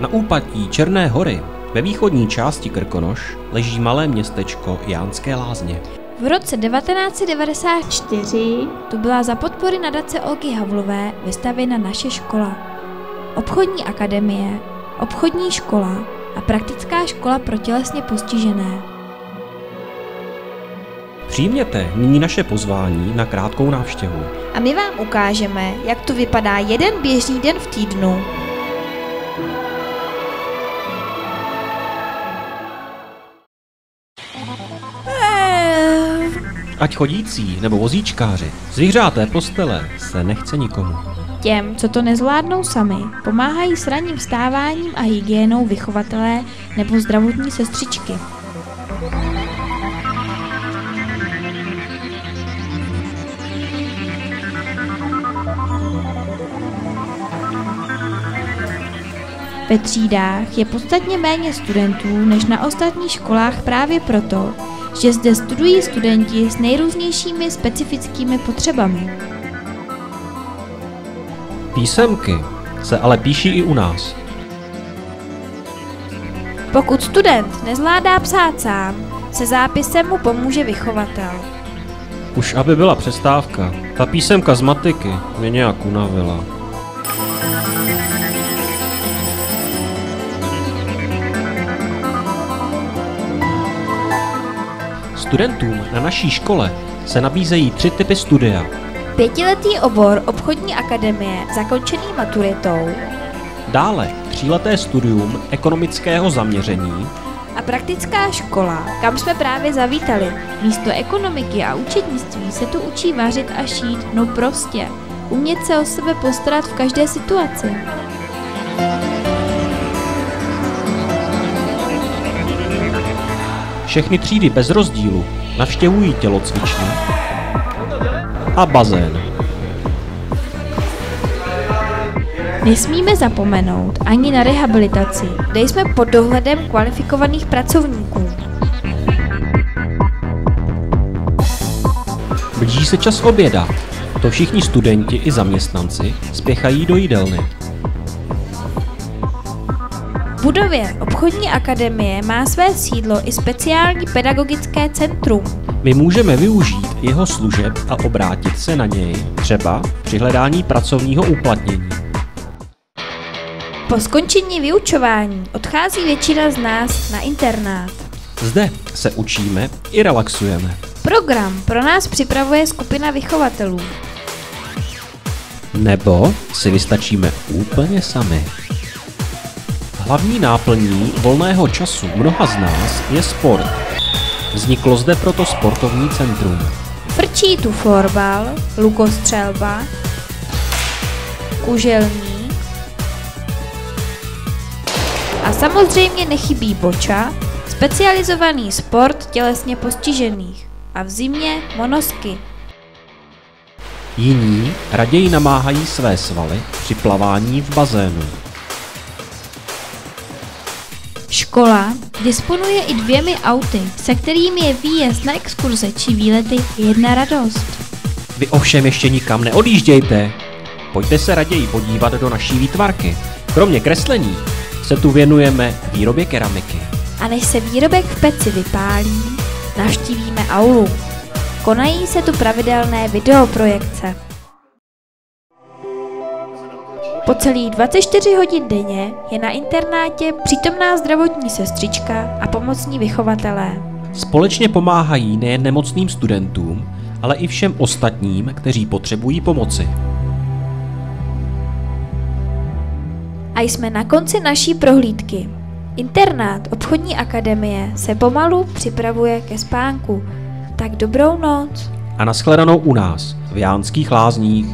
Na úpatí Černé hory ve východní části Krkonoš leží malé městečko Jánské lázně. V roce 1994 tu byla za podpory nadace Olgy Havlové vystavěna naše škola. Obchodní akademie, obchodní škola a praktická škola pro tělesně postižené. Přijměte nyní naše pozvání na krátkou návštěvu. A my vám ukážeme, jak tu vypadá jeden běžný den v týdnu. Ať chodící nebo vozíčkáři, zvířáté postele se nechce nikomu. Těm, co to nezvládnou sami, pomáhají s ranním vstáváním a hygienou vychovatelé nebo zdravotní sestřičky. Ve třídách je podstatně méně studentů než na ostatních školách právě proto, že zde studují studenti s nejrůznějšími specifickými potřebami. Písemky se ale píší i u nás. Pokud student nezvládá psát sám, se zápisem mu pomůže vychovatel. Už aby byla přestávka, ta písemka z matiky mě nějak unavila. Studentům na naší škole se nabízejí tři typy studia. Pětiletý obor obchodní akademie zakončený maturitou Dále tříleté studium ekonomického zaměření, a praktická škola, kam jsme právě zavítali. Místo ekonomiky a účetnictví se tu učí vařit a šít, no prostě. Umět se o sebe postarat v každé situaci. Všechny třídy bez rozdílu navštěvují tělocvičnu a bazén. Nesmíme zapomenout ani na rehabilitaci, kde jsme pod dohledem kvalifikovaných pracovníků. Blíží se čas oběda, to všichni studenti i zaměstnanci spěchají do jídelny. V budově obchodní akademie má své sídlo i speciální pedagogické centrum. My můžeme využít jeho služeb a obrátit se na něj třeba při hledání pracovního uplatnění. Po skončení vyučování odchází většina z nás na internát. Zde se učíme i relaxujeme. Program pro nás připravuje skupina vychovatelů. Nebo si vystačíme úplně sami. Hlavní náplní volného času mnoha z nás je sport. Vzniklo zde proto sportovní centrum. Frčí tu florbal, lukostřelba, kuželní a samozřejmě nechybí boča, specializovaný sport tělesně postižených a v zimě monosky. Jiní raději namáhají své svaly při plavání v bazénu. Škola disponuje i dvěmi auty, se kterými je výjezd na exkurze či výlety jedna radost. Vy ovšem ještě nikam neodjíždějte. Pojďte se raději podívat do naší výtvarky. Kromě kreslení se tu věnujeme výrobě keramiky. A než se výrobek v peci vypálí, navštívíme aulu. Konají se tu pravidelné videoprojekce. Po celých 24 hodin denně je na internátě přítomná zdravotní sestřička a pomocní vychovatelé. Společně pomáhají nejen nemocným studentům, ale i všem ostatním, kteří potřebují pomoci. A jsme na konci naší prohlídky. Internát obchodní akademie se pomalu připravuje ke spánku. Tak dobrou noc. A nashledanou u nás v Jánských lázních